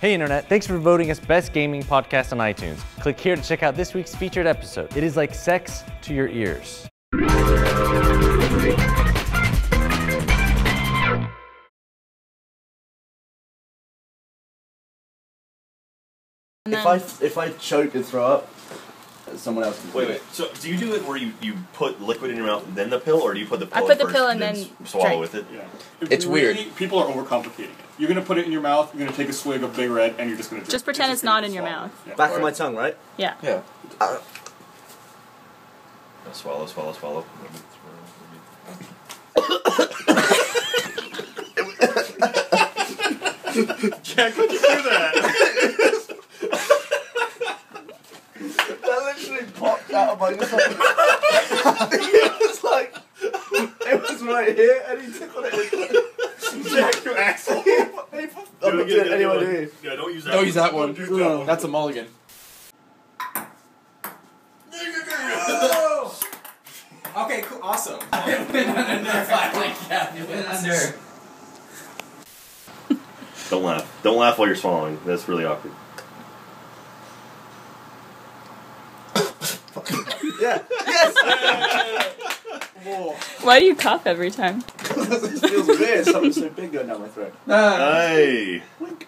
Hey Internet, thanks for voting us Best Gaming Podcast on iTunes. Click here to check out this week's featured episode. It is like sex to your ears. If I if I choke and throw up, someone else can. Wait, do wait. it. So, do you do it where you, you put liquid in your mouth, then the pill, or do you put the pill I put in the first, pill and then then s- swallow drink. with it? Yeah. If It's you weird. People are overcomplicating it. You're gonna put it in your mouth. You're gonna take a swig of Big Red, and you're just gonna drink. Just pretend it's gonna not in your swallow. mouth. Yeah. Back of my tongue, right? Yeah. Yeah. Uh, Swallow, swallow, swallow. Jack, how'd you do that? That literally popped out of my mouth. it was like it was right here, and he took on it. Jack, you asshole. I'm not doing it anyway, do you? Yeah, don't use that Don't use that one. Don't use that one. That's a mulligan. Okay, cool, awesome. Don't laugh. Don't laugh while you're swallowing. That's really awkward. Yeah. Yes. More. Why do you cough every time? it feels weird. Something so big going down my throat. Hey! Wink.